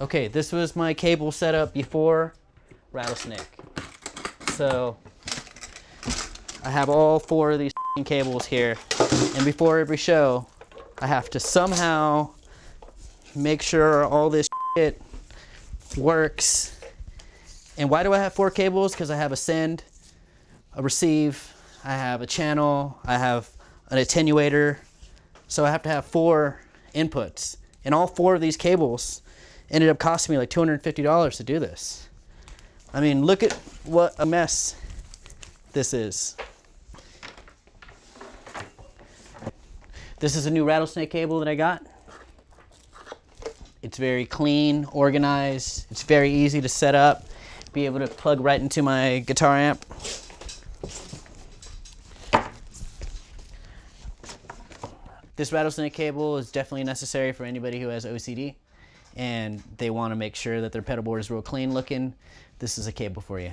Okay, this was my cable setup before Rattlesnake. So I have all four of these cables here. And before every show, I have to somehow make sure all this shit works. And why do I have four cables? Because I have a send, a receive, I have a channel, I have an attenuator. So I have to have four inputs. And all four of these cables ended up costing me like $250 to do this. I mean, look at what a mess this is. This is a new rattlesnake cable that I got. It's very clean, organized. It's very easy to set up, be able to plug right into my guitar amp. This rattlesnake cable is definitely necessary for anybody who has OCD and they want to make sure that their pedal board is real clean looking. This is a cable for you.